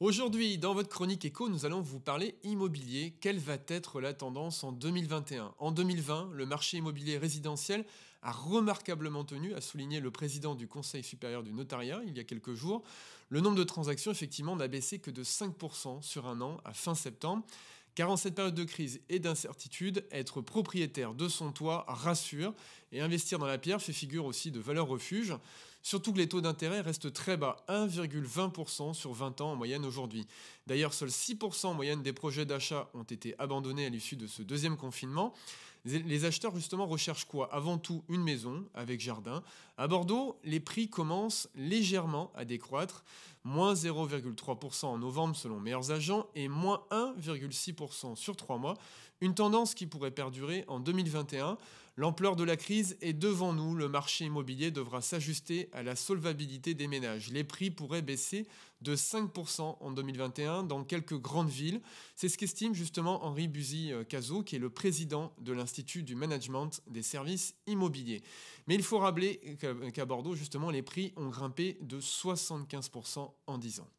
Aujourd'hui, dans votre chronique éco, nous allons vous parler immobilier. Quelle va être la tendance en 2021 En 2020, le marché immobilier résidentiel a remarquablement tenu, a souligné le président du Conseil supérieur du notariat il y a quelques jours. Le nombre de transactions, effectivement, n'a baissé que de 5% sur un an à fin septembre. Car en cette période de crise et d'incertitude, être propriétaire de son toit rassure et investir dans la pierre fait figure aussi de valeur refuge. Surtout que les taux d'intérêt restent très bas, 1,20% sur 20 ans en moyenne aujourd'hui. D'ailleurs, seuls 6% en moyenne des projets d'achat ont été abandonnés à l'issue de ce deuxième confinement. Les acheteurs justement recherchent quoi? Avant tout une maison avec jardin. À Bordeaux, les prix commencent légèrement à décroître, moins 0,3% en novembre selon meilleurs agents et moins 1,6% sur 3 mois, une tendance qui pourrait perdurer en 2021. L'ampleur de la crise est devant nous, le marché immobilier devra s'ajuster à la solvabilité des ménages. Les prix pourraient baisser de 5% en 2021 dans quelques grandes villes. C'est ce qu'estime justement Henri Buzy-Cazot, qui est le président de l'Institut du Management des services immobiliers. Mais il faut rappeler qu'à Bordeaux, justement, les prix ont grimpé de 75% en 10 ans.